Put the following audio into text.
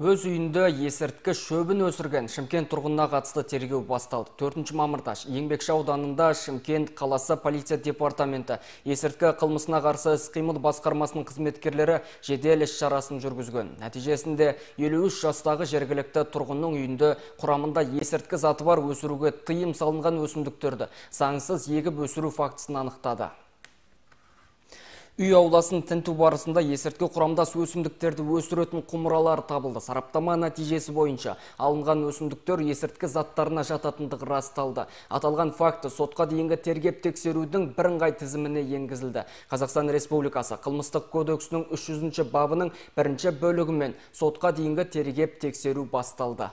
Өз үйінде есірткі шөбін өсірген Шымкент тұрғынына қатысты тергеу басталды. 4 мамырда Еңбекші ауданында Шымкент қаласы полиция департаменті есірткі қылмысына қарсы іс-қимыл басқармасының қызметкерлері жедел іс шарасын жүргізген. Нәтижесінде 53 жастағы жергілікті тұрғынның үйінде құрамында есірткі заты бар өсіруге тыйым салынған өсімдіктерді заңсыз егіп өсіру фактісін анықтады. Үй ауласын тінту барысында есірткі құрамдас өсімдіктерді өсіретін құмыралар табылды. Сараптама нәтижесі бойынша алынған өсімдіктер есірткі заттарына жататындығы расталды. Аталған факті сотқа дейінгі тергеп тексерудің бірыңғай тізіміне енгізілді. Қазақстан Республикасы қылмыстық кодексінің 300 бабының бірінші бөлігімен сотқа дейінгі тергеп тексеру басталды.